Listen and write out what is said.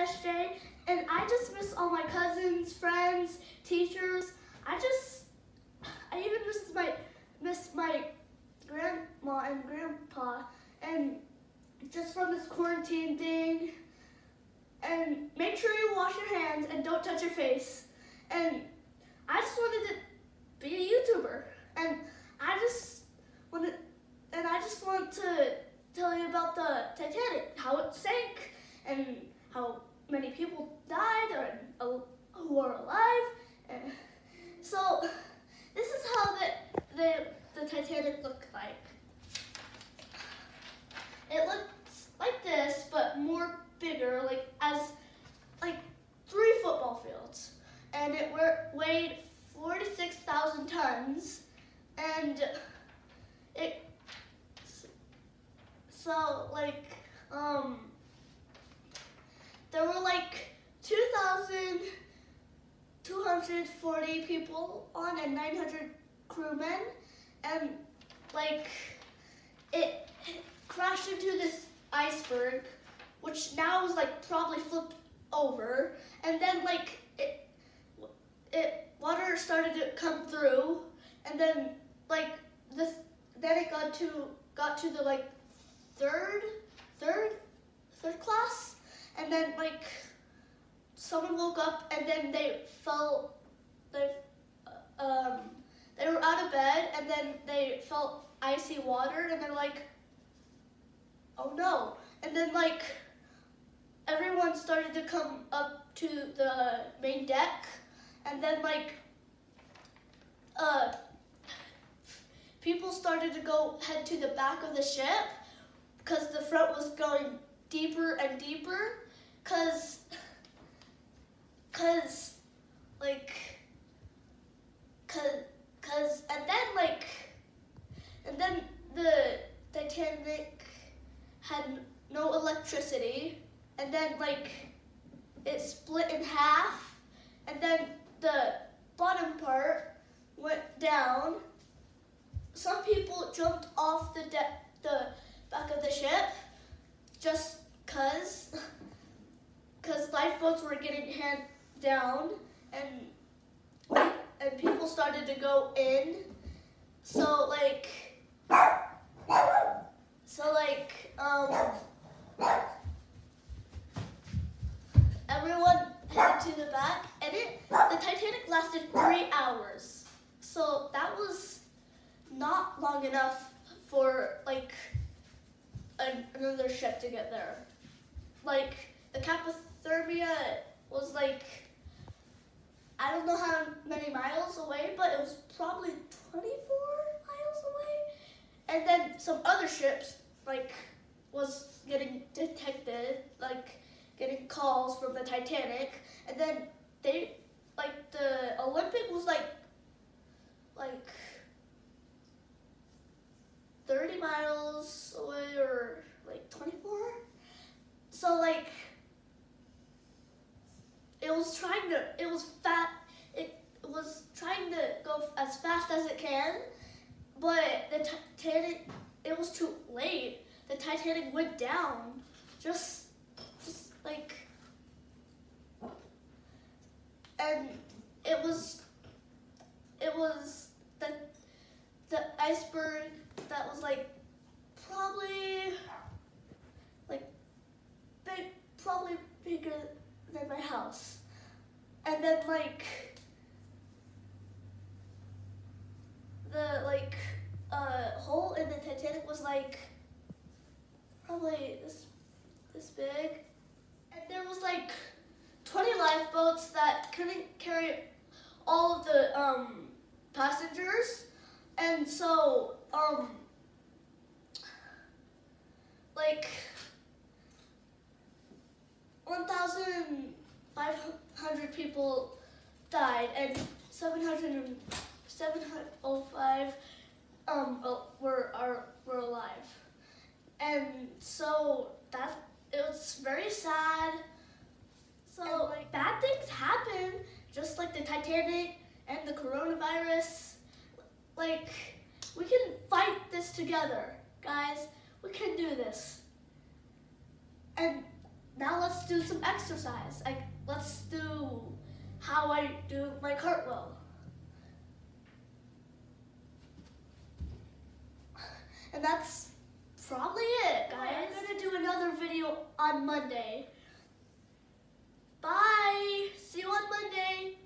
SJ, and I just miss all my cousins, friends, teachers. I just, I even miss my, miss my grandma and grandpa, and just from this quarantine thing. And make sure you wash your hands and don't touch your face. And I just wanted to be a YouTuber, and I just wanted, and I just want to tell you about the Titanic, how it sank, and how many people died or who are alive. And so this is how the, the, the Titanic looked like. It looks like this, but more bigger, like as like three football fields. And it weighed 46,000 tons. And it so like um there were like 2,240 people on and 900 crewmen. And like it crashed into this iceberg which now is like probably flipped over. And then like it it water started to come through. And then like this then it got to got to the like third, third, third class, and then like someone woke up and then they felt they um they were out of bed and then they felt icy water and they're like oh no. And then like everyone started to come up to the main deck and then like uh people started to go head to the back of the ship because the front was going deeper and deeper because because like cause cause and then like and then the Titanic had no electricity and then like it split in half and then the bottom part went down. Some people jumped off the the back of the ship just cause because lifeboats were getting hand down and and people started to go in so like so like um everyone headed to the back and it the Titanic lasted three hours so that was not long enough for like another ship to get there. Like the Capithermia was like I don't know how many miles away, but it was probably 24 miles away. And then some other ships like was getting detected, like getting calls from the Titanic, and then they like the Olympic was like like 30 miles away or like 24. So like it was trying to it was fat to go as fast as it can, but the Titanic it was too late. The Titanic went down just just like and it was it was the the iceberg that was like probably like big, probably bigger than my house. And then like the like uh, hole in the Titanic was like probably this this big. And there was like 20 lifeboats that couldn't carry all of the um, passengers. And so um, like 1,500 people died and 700, 705 um, uh, were, are, were alive. And so that, it was very sad. So and, like bad things happen, just like the Titanic and the coronavirus. Like we can fight this together, guys. We can do this. And now let's do some exercise. Like let's do how I do my cartwheel. And that's probably it, guys. I'm going to do another video on Monday. Bye. See you on Monday.